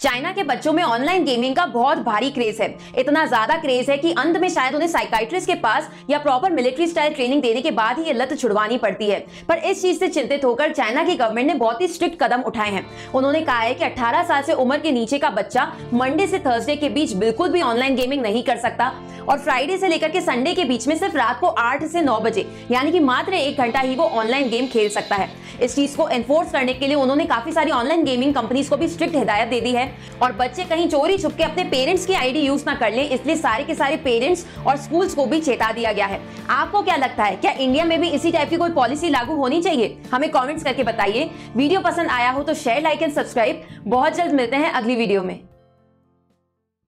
China के बच्चों में ऑनलाइन गेमिंग का बहुत भारी क्रेज है। इतना ज़्यादा क्रेज है कि अंत में शायद उन्हें साइकाइट्रिस्ट के पास या प्रॉपर मिलिट्री स्टाइल ट्रेनिंग देने के बाद ही ये लत छुड़वानी पड़ती है। पर इस चीज़ से चिंतित होकर चाइना की गवर्नमेंट ने बहुत ही स्ट्रिक्ट कदम उठाए हैं। उन्होंने कहा है कि 18 साल से उम्र के नीचे का बच्चा मंडे से थर्सडे के बीच बिल्कुल भी ऑनलाइन गेमिंग नहीं कर सकता। और फ्राइडे से लेकर के संडे के बीच में सिर्फ़ रात को आठ से नौ बजे, यानी कि मात्र एक घंटा ही वो ऑनलाइन गेम खेल सकता है। इस चीज़ को एनफोर्स करने के लिए उन्होंने काफ़ी सारी ऑनलाइन गेमिंग कंपनीज़ को भी स्ट्रिक्ट हिदायत दे दी है। और बच्चे कहीं चोरी छुप के अपने पेरेंट्स की आईडी यूज़ ना कर ले, इसलिए सारे के सारे पेरेंट्स और स्कूल्स को भी चेता दिया गया है। आपको क्या लगता है, क्या इंडिया में भी इसी टाइप की कोई पॉलिसी लागू होनी चाहिए? हमें कॉमेंट्स करके बताइए। वीडियो पसंद आया हो तो शेयर लाइक एंड सब्सक्राइब बहुत जल्द मिलते हैं अगली वीडियो में।